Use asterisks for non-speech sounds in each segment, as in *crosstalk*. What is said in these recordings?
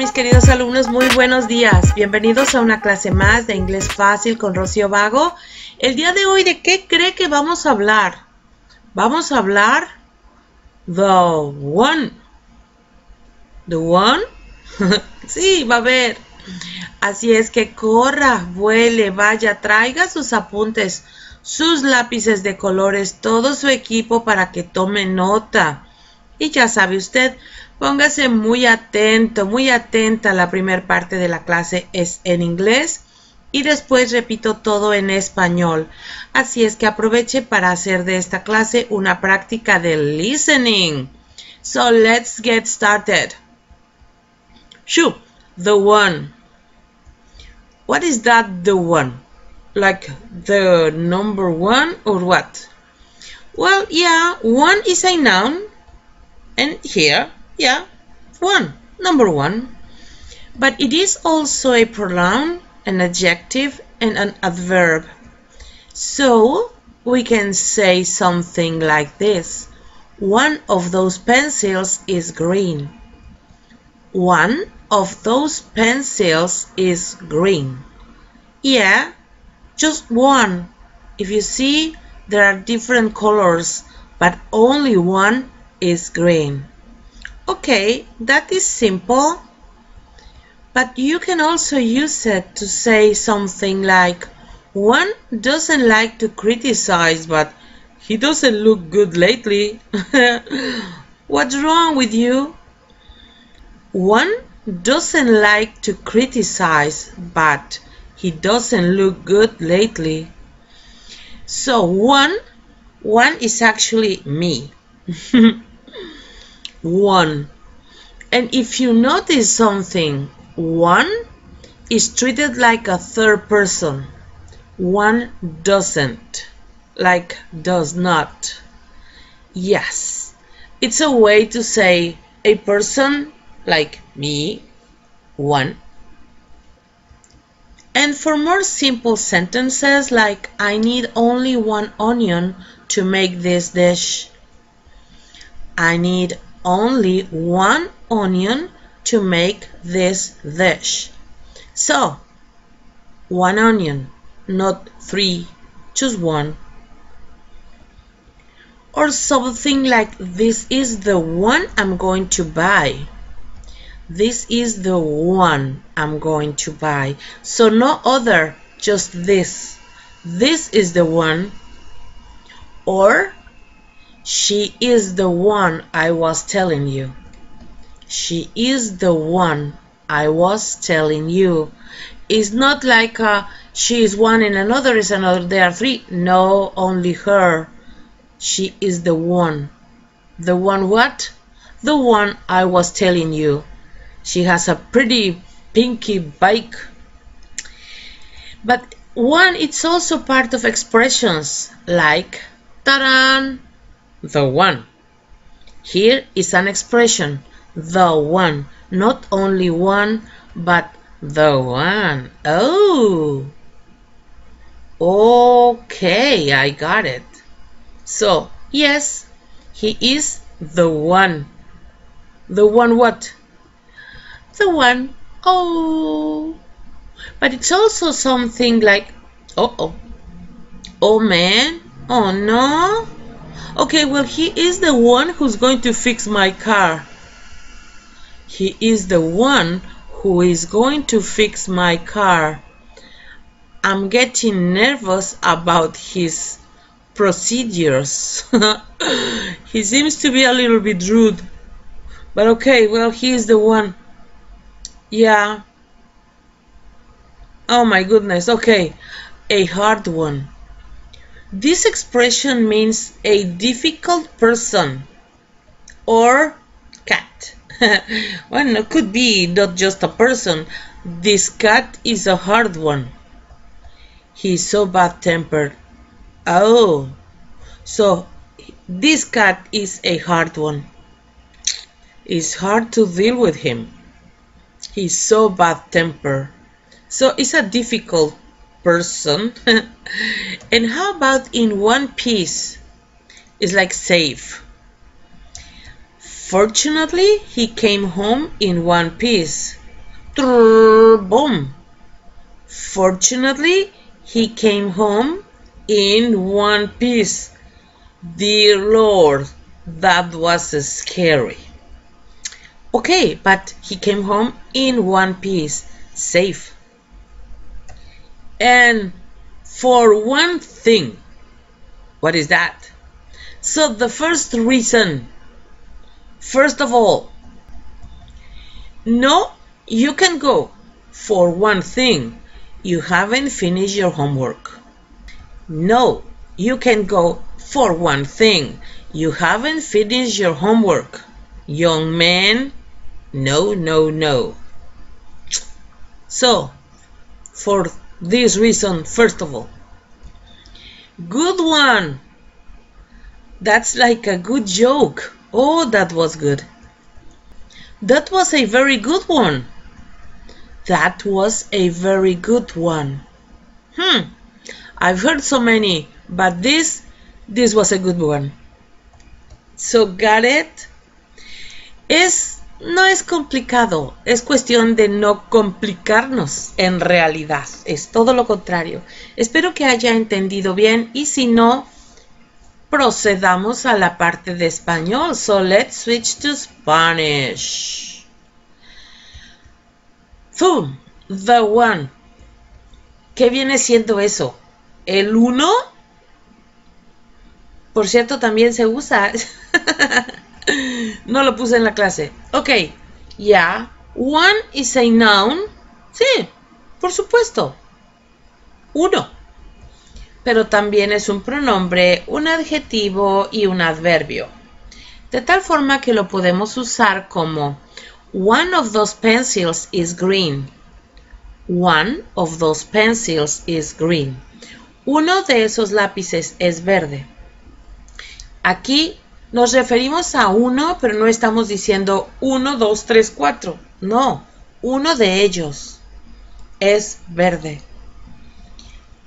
mis queridos alumnos? Muy buenos días. Bienvenidos a una clase más de inglés fácil con Rocío Vago. El día de hoy, ¿de qué cree que vamos a hablar? Vamos a hablar the one. The one? *laughs* sí, va a ver. Así es que corra, vuele, vaya, traiga sus apuntes, sus lápices de colores, todo su equipo para que tome nota. Y ya sabe usted, Póngase muy atento, muy atenta. La primera parte de la clase es en inglés y después repito todo en español. Así es que aproveche para hacer de esta clase una práctica de listening. So let's get started. Shoo, the one. What is that the one? Like the number one or what? Well, yeah, one is a noun. And here Yeah, one, number one. But it is also a pronoun, an adjective, and an adverb. So we can say something like this. One of those pencils is green. One of those pencils is green. Yeah, just one. If you see, there are different colors, but only one is green. Okay, that is simple. But you can also use it to say something like, one doesn't like to criticize, but he doesn't look good lately. *laughs* What's wrong with you? One doesn't like to criticize, but he doesn't look good lately. So one, one is actually me. *laughs* one. And if you notice something, one is treated like a third person. One doesn't, like does not. Yes, it's a way to say a person like me, one. And for more simple sentences like I need only one onion to make this dish. I need only one onion to make this dish. So, one onion, not three, just one. Or something like this is the one I'm going to buy. This is the one I'm going to buy. So no other, just this. This is the one. Or she is the one I was telling you. She is the one I was telling you. It's not like uh, she is one and another is another. There are three. No, only her. She is the one. The one what? The one I was telling you. She has a pretty pinky bike. But one, it's also part of expressions like taran, the one. Here is an expression, the one, not only one, but the one. Oh, okay, I got it. So, yes, he is the one. The one what? The one. Oh, but it's also something like, oh, oh, oh man, oh no. Okay, well, he is the one who's going to fix my car. He is the one who is going to fix my car. I'm getting nervous about his procedures. *laughs* he seems to be a little bit rude. But okay, well, he is the one. Yeah. Oh my goodness, okay. A hard one. This expression means a difficult person or cat. *laughs* well, it could be not just a person. This cat is a hard one. He's so bad tempered. Oh, so this cat is a hard one. It's hard to deal with him. He's so bad tempered. So it's a difficult person. *laughs* and how about in one piece? It's like safe. Fortunately, he came home in one piece. boom. Fortunately, he came home in one piece. Dear Lord, that was scary. Okay, but he came home in one piece, safe. And for one thing, what is that? So the first reason, first of all, no, you can go for one thing. You haven't finished your homework. No, you can go for one thing. You haven't finished your homework. Young man, no, no, no. So, for this reason, first of all, good one. That's like a good joke. Oh, that was good. That was a very good one. That was a very good one. Hmm. I've heard so many, but this, this was a good one. So, got it? Es, no es complicado, es cuestión de no complicarnos en realidad. Es todo lo contrario. Espero que haya entendido bien y si no, procedamos a la parte de español. So, let's switch to Spanish. Boom, the one. ¿Qué viene siendo eso? El uno. Por cierto, también se usa. *laughs* no lo puse en la clase. Ok, ya. One is a noun. Sí, por supuesto. Uno. Pero también es un pronombre, un adjetivo y un adverbio. De tal forma que lo podemos usar como One of those pencils is green. One of those pencils is green. Uno de esos lápices es verde. Aquí nos referimos a uno, pero no estamos diciendo uno, dos, tres, cuatro. No, uno de ellos es verde.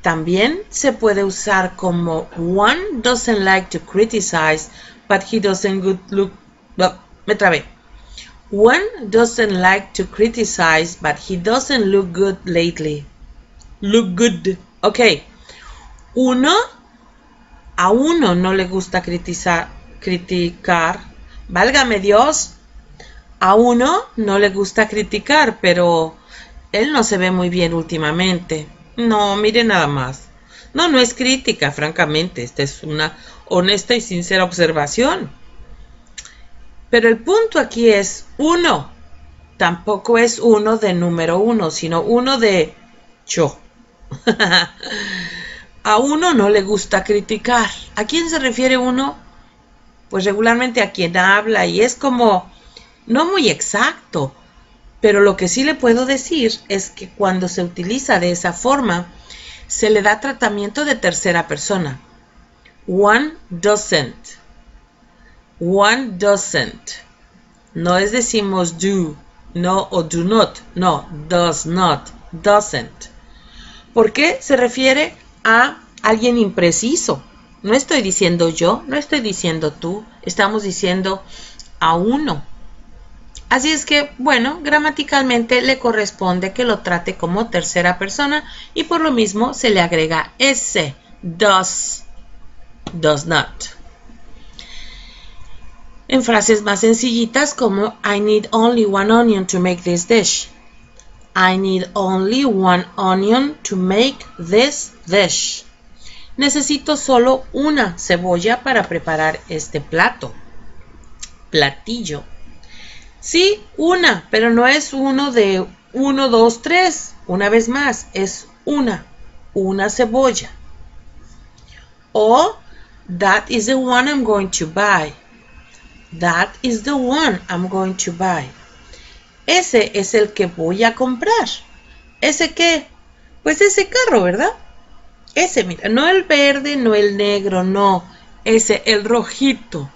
También se puede usar como one doesn't like to criticize, but he doesn't look. No, me trabé. One doesn't like to criticize, but he doesn't look good lately. Look good. Ok. Uno, a uno no le gusta criticar, criticar. Válgame Dios. A uno no le gusta criticar, pero él no se ve muy bien últimamente. No, mire nada más. No, no es crítica, francamente. Esta es una honesta y sincera observación. Pero el punto aquí es uno. Tampoco es uno de número uno, sino uno de yo. *laughs* a uno no le gusta criticar. ¿A quién se refiere uno? Pues regularmente a quien habla y es como no muy exacto. Pero lo que sí le puedo decir es que cuando se utiliza de esa forma, se le da tratamiento de tercera persona. One doesn't. One doesn't. No es decimos do, no o do not. No, does not, doesn't. ¿Por qué se refiere a alguien impreciso? No estoy diciendo yo, no estoy diciendo tú, estamos diciendo a uno. Así es que, bueno, gramaticalmente le corresponde que lo trate como tercera persona y por lo mismo se le agrega ese, does, does not. En frases más sencillitas como I need only one onion to make this dish. I need only one onion to make this dish. Necesito solo una cebolla para preparar este plato. Platillo. Sí, una, pero no es uno de uno, dos, tres. Una vez más, es una, una cebolla. O, that is the one I'm going to buy. That is the one I'm going to buy. Ese es el que voy a comprar. ¿Ese qué? Pues ese carro, ¿verdad? Ese, mira, no el verde, no el negro, no. Ese, el rojito.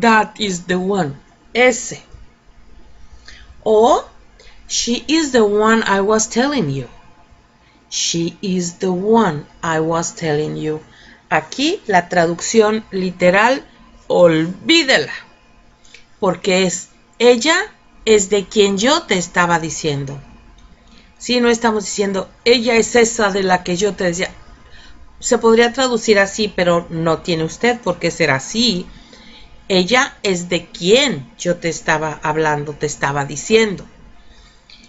That is the one. Ese. O she is the one I was telling you. She is the one I was telling you. Aquí la traducción literal, olvídela. Porque es ella es de quien yo te estaba diciendo. Si no estamos diciendo, ella es esa de la que yo te decía. Se podría traducir así, pero no tiene usted por qué ser así. Ella es de quien yo te estaba hablando, te estaba diciendo.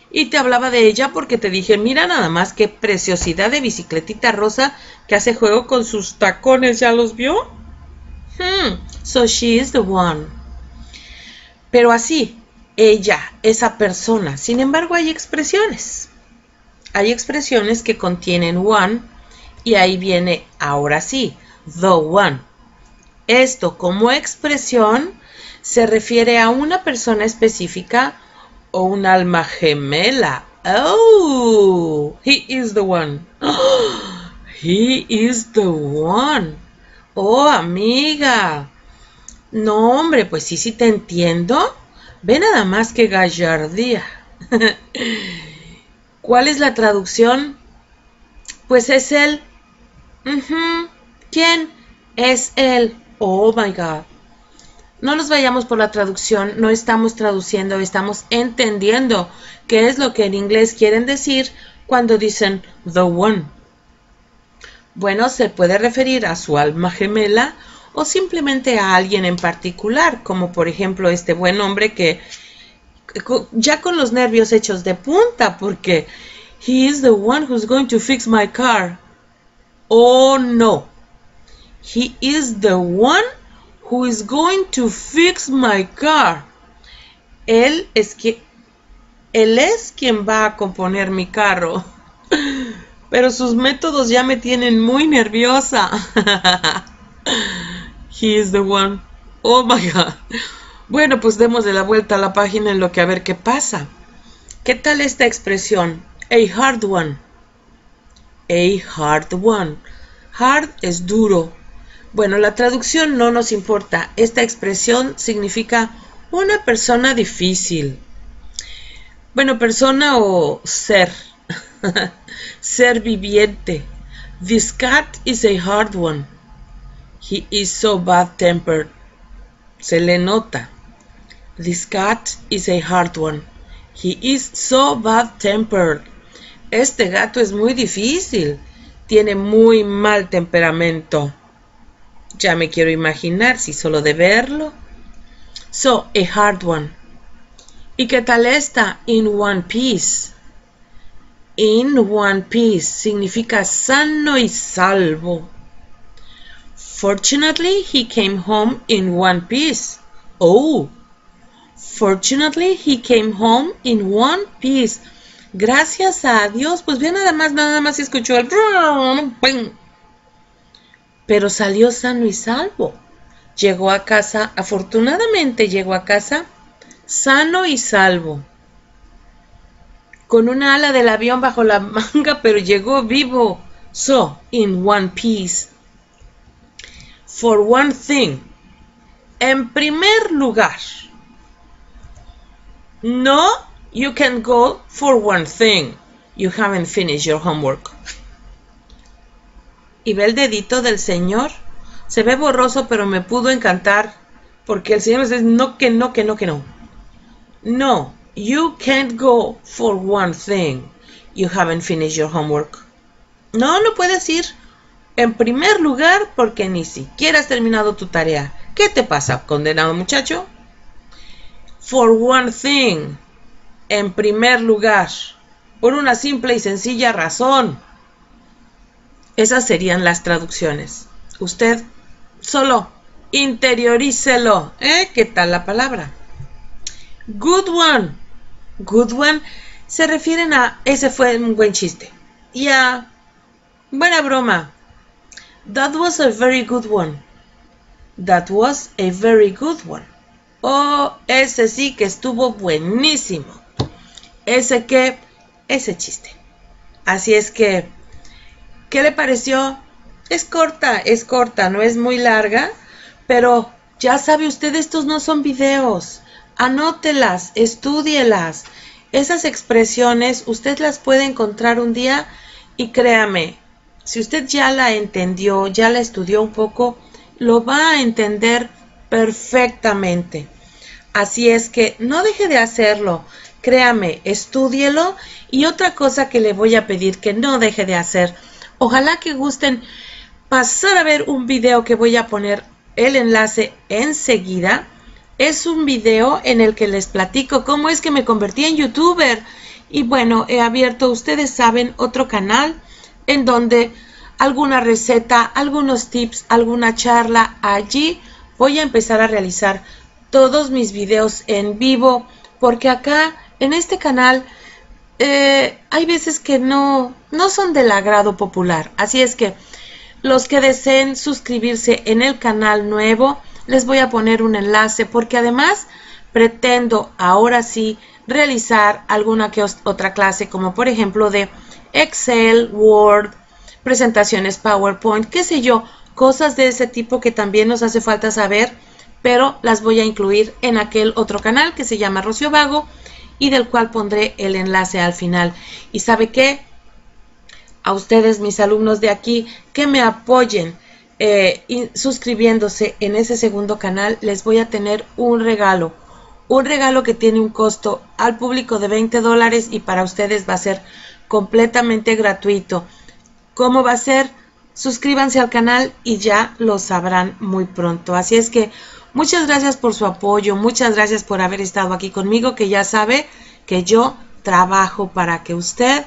Y te hablaba de ella porque te dije, mira nada más qué preciosidad de bicicletita rosa que hace juego con sus tacones, ¿ya los vio? Hmm, so she is the one. Pero así, ella, esa persona. Sin embargo, hay expresiones. Hay expresiones que contienen one y ahí viene ahora sí, the one. Esto como expresión se refiere a una persona específica o un alma gemela. Oh, he is the one. *gasps* he is the one. Oh, amiga. No, hombre, pues sí, sí te entiendo. Ve nada más que gallardía. *laughs* ¿Cuál es la traducción? Pues es ¿Quién? Es él. Oh my God. No nos vayamos por la traducción, no estamos traduciendo, estamos entendiendo qué es lo que en inglés quieren decir cuando dicen the one. Bueno, se puede referir a su alma gemela o simplemente a alguien en particular, como por ejemplo este buen hombre que ya con los nervios hechos de punta, porque he is the one who's going to fix my car. Oh no. He is the one who is going to fix my car. Él es que él es quien va a componer mi carro. *laughs* Pero sus métodos ya me tienen muy nerviosa. *laughs* He is the one. Oh my god. Bueno, pues demos de la vuelta a la página en lo que a ver qué pasa. ¿Qué tal esta expresión? A hard one. A hard one. Hard es duro. Bueno, la traducción no nos importa. Esta expresión significa una persona difícil. Bueno, persona o ser. *laughs* ser viviente. This cat is a hard one. He is so bad tempered. Se le nota. This cat is a hard one. He is so bad tempered. Este gato es muy difícil. Tiene muy mal temperamento. Ya me quiero imaginar si solo de verlo. So, a hard one. ¿Y qué tal esta? In one piece. In one piece significa sano y salvo. Fortunately, he came home in one piece. Oh, fortunately, he came home in one piece. Gracias a Dios, pues bien, nada más, nada más escuchó el pero salió sano y salvo. Llegó a casa, afortunadamente llegó a casa sano y salvo. Con una ala del avión bajo la manga, pero llegó vivo. So, in one piece. For one thing. En primer lugar. No, you can go for one thing. You haven't finished your homework y ve el dedito del Señor. Se ve borroso, pero me pudo encantar. Porque el Señor dice, no, que no, que no, que no. No, you can't go for one thing. You haven't finished your homework. No, no puedes ir. En primer lugar, porque ni siquiera has terminado tu tarea. ¿Qué te pasa, condenado muchacho? For one thing. En primer lugar. Por una simple y sencilla razón esas serían las traducciones. Usted solo interiorícelo. ¿Eh? ¿Qué tal la palabra? Good one. Good one se refieren a ese fue un buen chiste. Y a buena broma. That was a very good one. That was a very good one. Oh, ese sí que estuvo buenísimo. Ese que, ese chiste. Así es que ¿Qué le pareció? Es corta, es corta, no es muy larga, pero ya sabe usted, estos no son videos. Anótelas, estúdielas. Esas expresiones usted las puede encontrar un día y créame, si usted ya la entendió, ya la estudió un poco, lo va a entender perfectamente. Así es que no deje de hacerlo. Créame, estúdielo. Y otra cosa que le voy a pedir que no deje de hacer, ojalá que gusten pasar a ver un video que voy a poner el enlace enseguida. Es un video en el que les platico cómo es que me convertí en youtuber. Y bueno, he abierto, ustedes saben, otro canal en donde alguna receta, algunos tips, alguna charla allí voy a empezar a realizar todos mis videos en vivo porque acá en este canal eh, hay veces que no, no son del agrado popular. Así es que los que deseen suscribirse en el canal nuevo, les voy a poner un enlace porque además pretendo ahora sí realizar alguna que otra clase como por ejemplo de Excel, Word, presentaciones PowerPoint, qué sé yo, cosas de ese tipo que también nos hace falta saber, pero las voy a incluir en aquel otro canal que se llama Rocio Vago y del cual pondré el enlace al final. ¿Y sabe qué? A ustedes, mis alumnos de aquí, que me apoyen eh, suscribiéndose en ese segundo canal, les voy a tener un regalo. Un regalo que tiene un costo al público de 20 dólares y para ustedes va a ser completamente gratuito. ¿Cómo va a ser? Suscríbanse al canal y ya lo sabrán muy pronto. Así es que Muchas gracias por su apoyo, muchas gracias por haber estado aquí conmigo, que ya sabe que yo trabajo para que usted,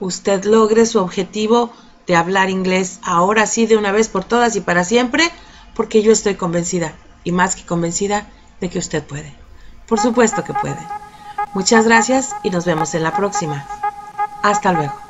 usted logre su objetivo de hablar inglés ahora sí de una vez por todas y para siempre, porque yo estoy convencida, y más que convencida, de que usted puede. Por supuesto que puede. Muchas gracias y nos vemos en la próxima. Hasta luego.